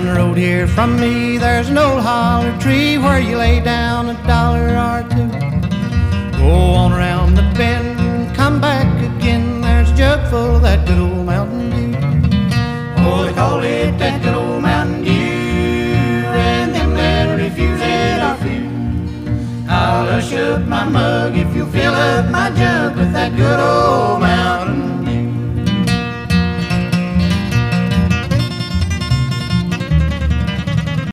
Down the road here from me, there's an old holler tree where you lay down a dollar or two. Go on around the bend, come back again. There's a jug full of that good old Mountain Dew. Oh, they call it that good old Mountain Dew, and them that refuse it are few. I'll hush up my mug if you fill up my jug with that good old